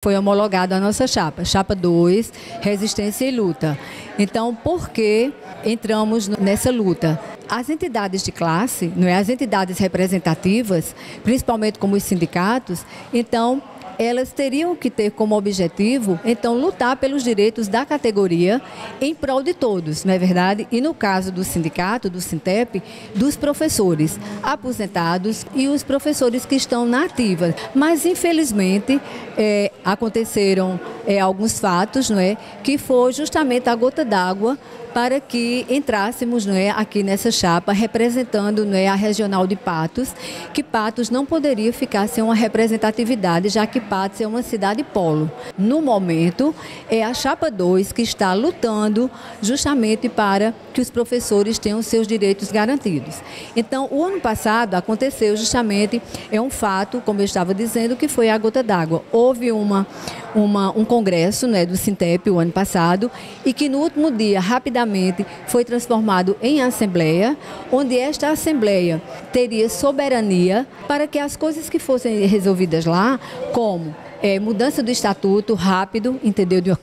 foi homologada a nossa chapa, chapa 2, resistência e luta. Então, por que entramos nessa luta? As entidades de classe, não é? as entidades representativas, principalmente como os sindicatos, então elas teriam que ter como objetivo, então, lutar pelos direitos da categoria em prol de todos, não é verdade? E no caso do sindicato, do Sintep, dos professores aposentados e os professores que estão na ativa. Mas, infelizmente, é, aconteceram é, alguns fatos, não é? Que foi justamente a gota d'água para que entrássemos não é, aqui nessa chapa representando não é, a regional de Patos, que Patos não poderia ficar sem uma representatividade, já que Patos é uma cidade polo. No momento, é a chapa 2 que está lutando justamente para que os professores tenham seus direitos garantidos. Então, o ano passado aconteceu justamente, é um fato, como eu estava dizendo, que foi a gota d'água. Houve uma, uma, um congresso né, do Sintep o ano passado e que no último dia, rapidamente, foi transformado em assembleia, onde esta assembleia teria soberania para que as coisas que fossem resolvidas lá, como é, mudança do estatuto rápido, entendeu? De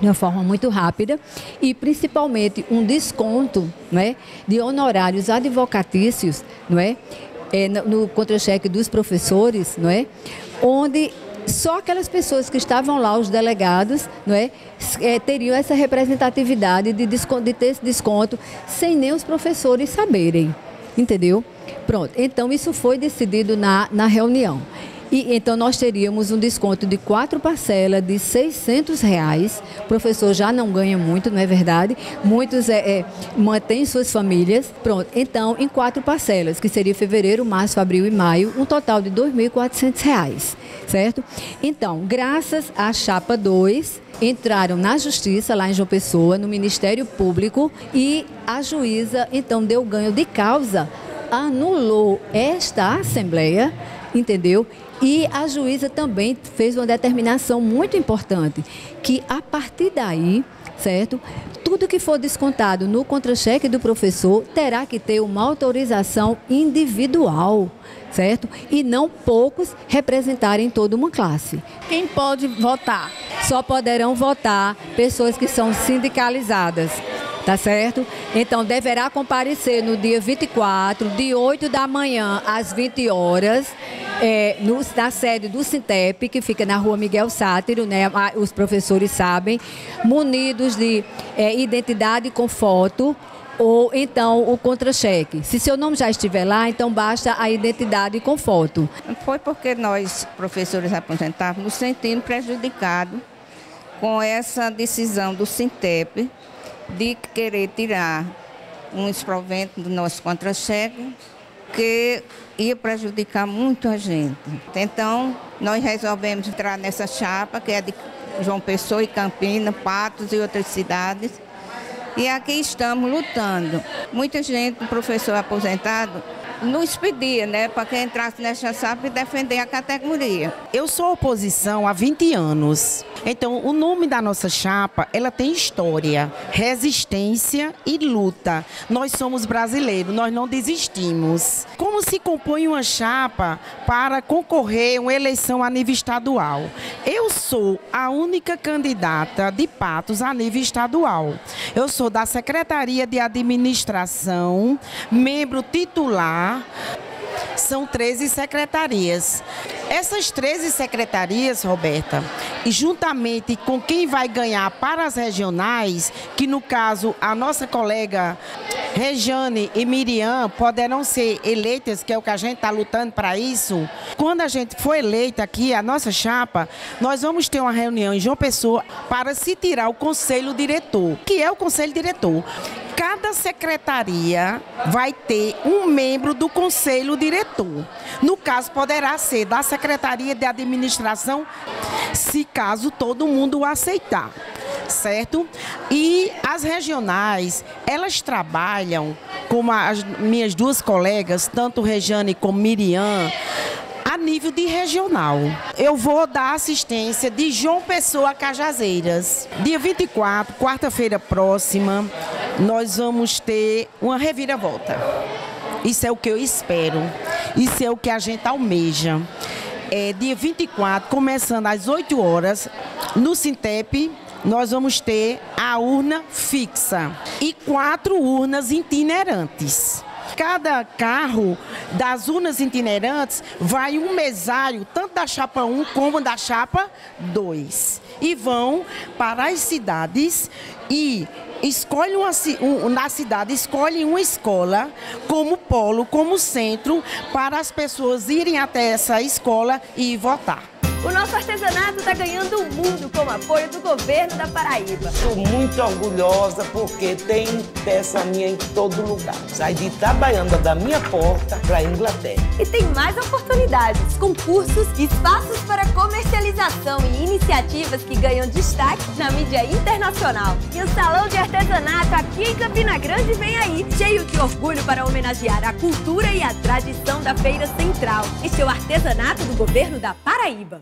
de uma forma muito rápida e principalmente um desconto né, de honorários advocatícios não é, é no, no contra-cheque dos professores, não é, onde só aquelas pessoas que estavam lá, os delegados, não é, é teriam essa representatividade de, de ter esse desconto sem nem os professores saberem. Entendeu? Pronto. Então, isso foi decidido na, na reunião. E então nós teríamos um desconto de quatro parcelas de 600 reais. O professor já não ganha muito, não é verdade? Muitos é, é, mantêm suas famílias. Pronto. Então, em quatro parcelas, que seria fevereiro, março, abril e maio, um total de R$ 2.400, certo? Então, graças à chapa 2, entraram na justiça lá em João Pessoa, no Ministério Público, e a juíza então deu ganho de causa, anulou esta assembleia, entendeu? E a juíza também fez uma determinação muito importante, que a partir daí, certo? Tudo que for descontado no contra-cheque do professor terá que ter uma autorização individual, certo? E não poucos representarem toda uma classe. Quem pode votar? Só poderão votar pessoas que são sindicalizadas tá certo? Então deverá comparecer no dia 24, de 8 da manhã às 20 horas, é, no, na sede do Sintep, que fica na rua Miguel Sátiro, né? Os professores sabem, munidos de é, identidade com foto ou então o contra-cheque. Se seu nome já estiver lá, então basta a identidade com foto. Foi porque nós, professores aposentados, nos sentimos prejudicados com essa decisão do Sintep de querer tirar uns proventos do nosso contra-cheque que ia prejudicar muito a gente. Então, nós resolvemos entrar nessa chapa, que é de João Pessoa e Campina, Patos e outras cidades. E aqui estamos lutando. Muita gente, professor aposentado, nos pedia, né, para que entrasse nessa chapa e defender a categoria. Eu sou oposição há 20 anos. Então, o nome da nossa chapa, ela tem história, resistência e luta. Nós somos brasileiros, nós não desistimos. Como se compõe uma chapa para concorrer uma eleição a nível estadual? Eu sou a única candidata de Patos a nível estadual. Eu sou da Secretaria de Administração, membro titular são 13 secretarias. Essas 13 secretarias, Roberta, e juntamente com quem vai ganhar para as regionais, que no caso a nossa colega Rejane e Miriam poderão ser eleitas, que é o que a gente está lutando para isso. Quando a gente for eleita aqui, a nossa chapa, nós vamos ter uma reunião em João Pessoa para se tirar o conselho diretor, que é o conselho diretor cada secretaria vai ter um membro do conselho diretor. No caso, poderá ser da Secretaria de Administração, se caso todo mundo aceitar certo? E as regionais, elas trabalham, como as minhas duas colegas, tanto Rejane como Miriam, a nível de regional. Eu vou dar assistência de João Pessoa a Cajazeiras. Dia 24, quarta-feira próxima, nós vamos ter uma reviravolta. Isso é o que eu espero. Isso é o que a gente almeja. é, dia 24, começando às 8 horas, no Sintep, nós vamos ter a urna fixa e quatro urnas itinerantes. Cada carro das urnas itinerantes vai um mesário, tanto da chapa 1 como da chapa 2. E vão para as cidades e escolhe uma, um, na cidade, escolhe uma escola como polo, como centro, para as pessoas irem até essa escola e votar. O nosso artesanato está ganhando o mundo com o apoio do governo da Paraíba. Estou muito orgulhosa porque tem peça minha em todo lugar. Sai de Itabaiana da minha porta para Inglaterra. E tem mais oportunidades, concursos, espaços para comercialização e iniciativas que ganham destaque na mídia internacional. E o Salão de Artesanato aqui em Campina Grande vem aí, cheio de orgulho para homenagear a cultura e a tradição da Feira Central. Este é o artesanato do governo da Paraíba.